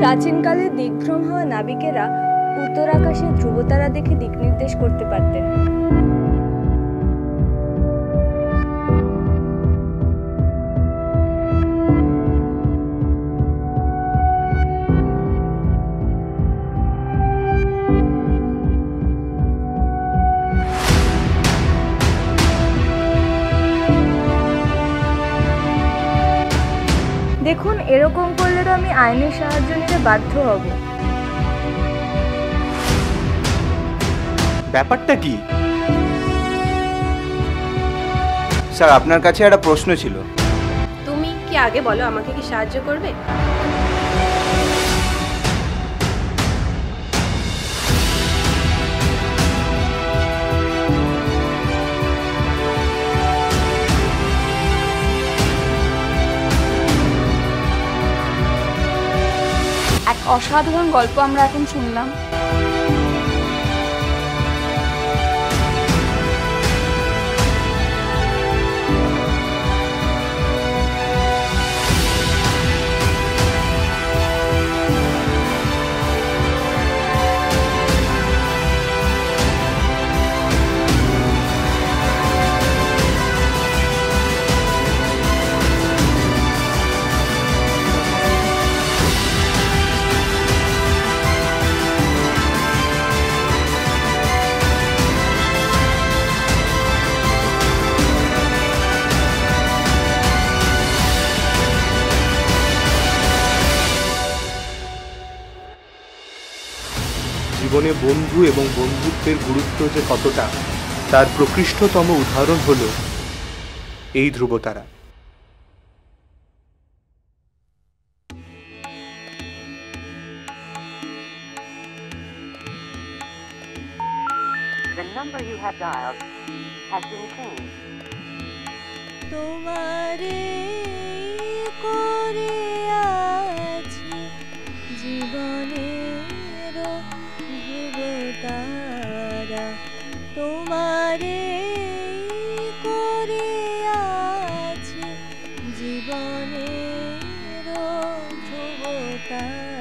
প্রাচীনকালে দিগ্ভ্রম হওয়া নাবিকেরা উত্তর আকাশে ধ্রুবতারা দেখে দিক নির্দেশ করতে পারতেন। দেখুন এরকম করলে তো আমি আইনের সাহায্য নিতে বাধ্য হব। ব্যাপারটা কি? স্যার আপনার কাছে একটা প্রশ্ন ছিল। তুমি কি আগে বলো আমাকে কি সাহায্য করবে? এক অসাধারণ গল্প আমরা এখন শুনলাম। জীবনে বন্ধু এবং বন্ধুত্বের গুরুত্ব যে কতটা তার প্রকৃষ্টতম উদাহরণ হল এই ধ্রুবতারা has been changed. তারে করে আছে জীবনের ধ্রুবতা